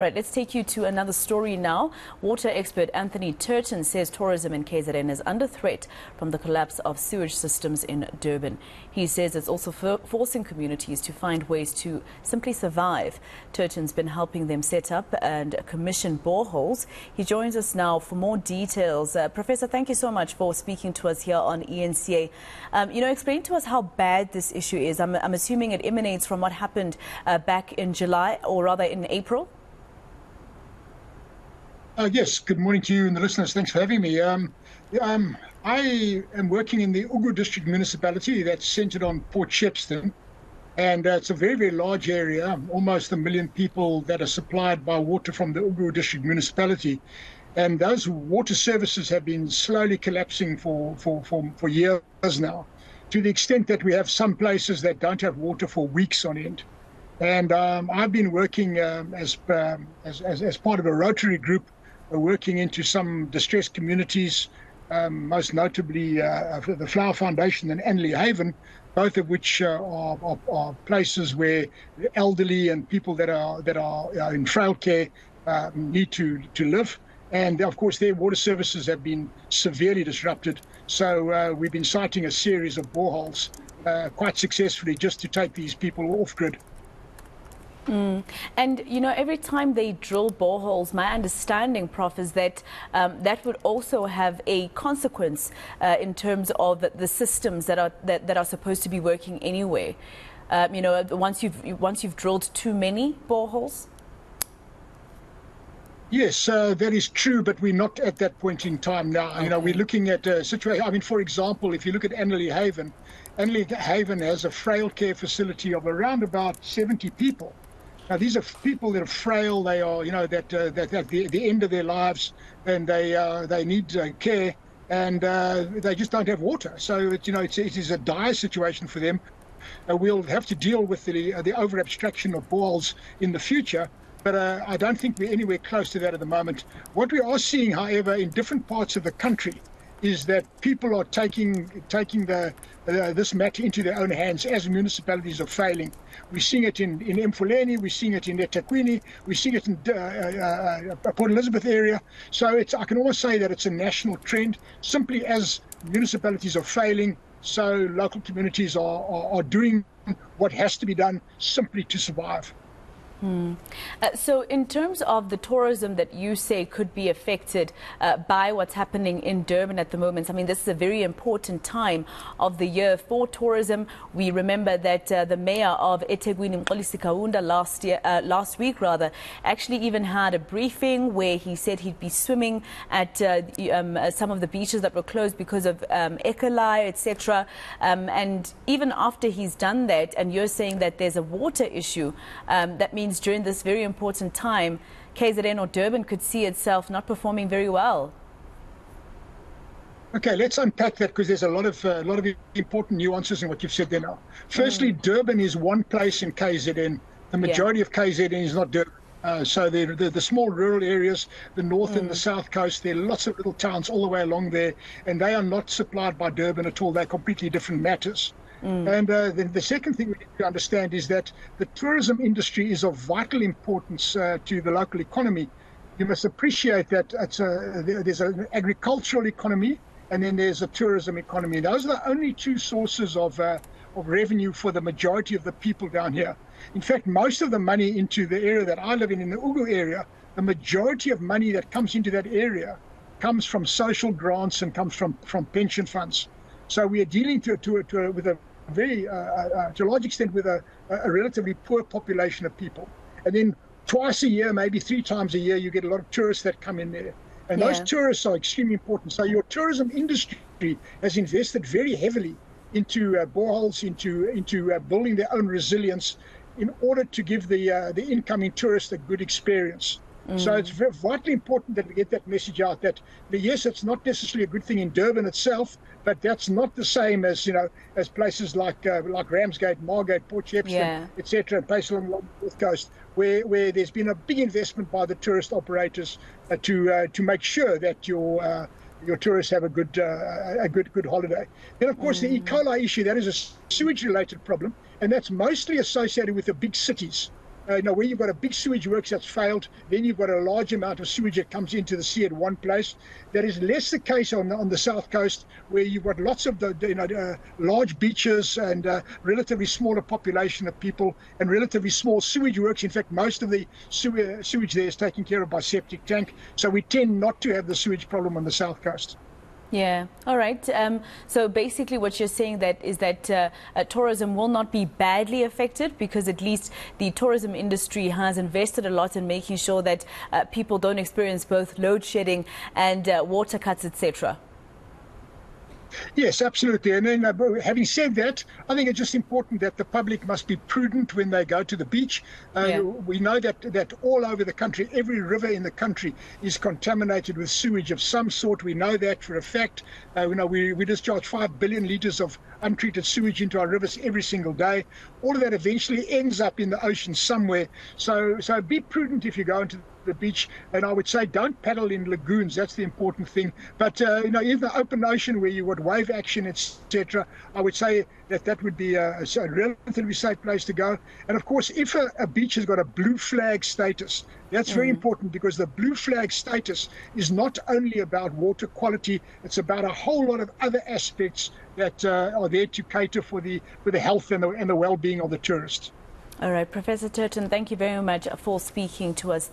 Right, let's take you to another story now. Water expert Anthony Turton says tourism in KZN is under threat from the collapse of sewage systems in Durban. He says it's also for forcing communities to find ways to simply survive. Turton's been helping them set up and commission boreholes. He joins us now for more details. Uh, Professor, thank you so much for speaking to us here on ENCA. Um, you know, explain to us how bad this issue is. I'm, I'm assuming it emanates from what happened uh, back in July, or rather in April. Uh, yes, good morning to you and the listeners. Thanks for having me. Um, um, I am working in the Ugu District Municipality that's centered on Port Shepstone. And uh, it's a very, very large area, almost a million people that are supplied by water from the Ugu District Municipality. And those water services have been slowly collapsing for, for, for, for years now, to the extent that we have some places that don't have water for weeks on end. And um, I've been working um, as, um, as, as, as part of a Rotary group working into some distressed communities, um, most notably uh, the Flower Foundation and Annerley Haven, both of which uh, are, are, are, places where elderly and people that are that are uh, in frail care uh, need to to live. And of course, their water services have been severely disrupted. So uh, we've been siting a series of boreholes uh, quite successfully just to take these people off grid. Mm. And, you know, every time they drill boreholes, my understanding, Prof, is that um, that would also have a consequence uh, in terms of the, systems that are, that, that, are supposed to be working anyway. Um, you know, once you've, once you've drilled too many boreholes? Yes, uh, that is true, but we're not at that point in time now. Okay. You know, we're looking at a situation. I mean, for example, if you look at Annerley Haven, Annerley Haven has a frail care facility of around about 70 people. Now, these are people that are frail. They are, you know, that uh, that at the, the end of their lives, and they uh, they need uh, care, and uh, they just don't have water. So, it, you know, it's, it is a dire situation for them. Uh, we'll have to deal with the uh, the over abstraction of balls in the future. But I don't think we're anywhere close to that at the moment. What we are seeing, however, in different parts of the country, is that people are taking taking the uh, this matter into their own hands as municipalities are failing. We're seeing it in in eMfuleni, we're seeing it in eThekwini, we're seeing it in uh, uh, uh, Port Elizabeth area. So it's I can almost say that it's a national trend. Simply as municipalities are failing, so local communities are, are, are doing what has to be done simply to survive. Hmm. Uh, so, in terms of the tourism that you say could be affected uh, by what's happening in Durban at the moment, I mean, this is a very important time of the year for tourism. We remember that uh, the mayor of eThekwini, Mxolisi Kaunda, last year, uh, last week rather, actually even had a briefing where he said he'd be swimming at uh, um, uh, some of the beaches that were closed because of um, E. coli, etc. Um, and even after he's done that, and you're saying that there's a water issue, um, that means means during this very important time, KZN or Durban could see itself not performing very well? Okay, let's unpack that because there's a lot of a uh, lot of important nuances in what you've said there now. Firstly, mm. Durban is one place in KZN. The majority yeah. of KZN is not Durban. Uh, so the, the, the small rural areas, the north mm. and the mm. south coast, there are lots of little towns all the way along there, and they are not supplied by Durban at all. They're completely different matters. Mm. And uh, the, the, second thing we need to understand is that the tourism industry is of vital importance uh, to the local economy. You must appreciate that a, there's an agricultural economy and then there's a tourism economy. Those are the only two sources of, uh, of revenue for the majority of the people down here. In fact, most of the money into the area that I live in, in the Ugu area, the majority of money that comes into that area comes from social grants and comes from, from pension funds. So we are dealing to, to, to, with a very, uh, uh, to a large extent, with a, a relatively poor population of people. And then twice a year, maybe three times a year, you get a lot of tourists that come in there. And yeah. those tourists are extremely important. So your tourism industry has invested very heavily into uh, boreholes, into into uh, building their own resilience, in order to give the uh, the incoming tourist a good experience. Mm. So it's very, vitally important that we get that message out that yes, it's not necessarily a good thing in Durban itself, but that's not the same as you know as places like uh, like Ramsgate, Margate, Port Shepstone, yeah. etc., places along the north coast where where there's been a big investment by the tourist operators uh, to uh, to make sure that your uh, your tourists have a good uh, a good good holiday. Then of course mm. the E. coli issue that is a sewage related problem, and that's mostly associated with the big cities Uh, you know, where you've got a big sewage works that's failed, then you've got a large amount of sewage that comes into the sea at one place. That is less the case on, on the south coast, where you've got lots of the, you know, uh, large beaches and uh, relatively smaller population of people and relatively small sewage works. In fact, most of the sewage, sewage there is taken care of by septic tank. So we tend not to have the sewage problem on the south coast. Yeah. All right. Um, so basically, what you're saying that is that uh, uh, tourism will not be badly affected because at least the tourism industry has invested a lot in making sure that uh, people don't experience both load shedding and uh, water cuts, etc. Yes, absolutely. And then, uh, having said that, I think it's just important that the public must be prudent when they go to the beach. Uh, yeah. We know that that all over the country, every river in the country is contaminated with sewage of some sort. We know that for a fact. Uh, you know, we, we discharge five billion liters of untreated sewage into our rivers every single day. All of that eventually ends up in the ocean somewhere. So, so be prudent if you go into the beach. And I would say don't paddle in lagoons. That's the important thing. But uh, you know, in the open ocean where you would wave action, etc. I would say that that would be a, a, relatively safe place to go. And of course, if a, a beach has got a blue flag status, that's very mm. important because the blue flag status is not only about water quality; it's about a whole lot of other aspects that uh, are there to cater for the for the health and the, and the well-being of the tourists. All right, Professor Turton, thank you very much for speaking to us.